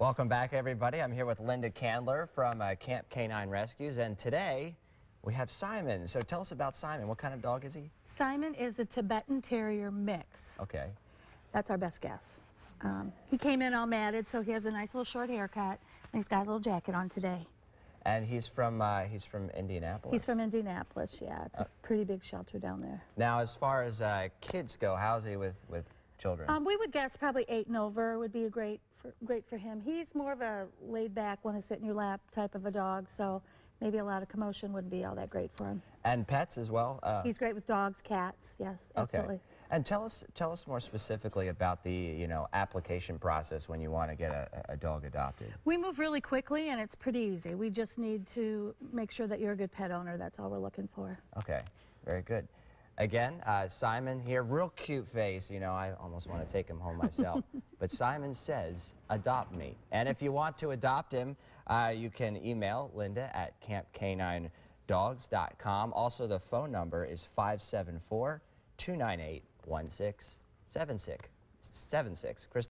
Welcome back, everybody. I'm here with Linda Candler from uh, Camp K9 Rescues, and today we have Simon. So tell us about Simon. What kind of dog is he? Simon is a Tibetan Terrier mix. Okay. That's our best guess. Um, he came in all matted, so he has a nice little short haircut, and he's got a little jacket on today. And he's from uh, he's from Indianapolis. He's from Indianapolis, yeah. It's a pretty big shelter down there. Now, as far as uh, kids go, how's he with with children? Um, we would guess probably eight and over would be a great for, great for him. He's more of a laid back, want to sit in your lap type of a dog, so maybe a lot of commotion wouldn't be all that great for him. and pets as well. Uh, He's great with dogs, cats, yes, absolutely. Okay. And tell us tell us more specifically about the you know application process when you want to get a, a dog adopted. We move really quickly and it's pretty easy. We just need to make sure that you're a good pet owner. That's all we're looking for. Okay, very good. Again, uh, Simon here, real cute face. You know, I almost want to take him home myself. but Simon says, adopt me. And if you want to adopt him, uh, you can email Linda at campcaninedogs.com. Also, the phone number is 574 298 1676. 76. Chris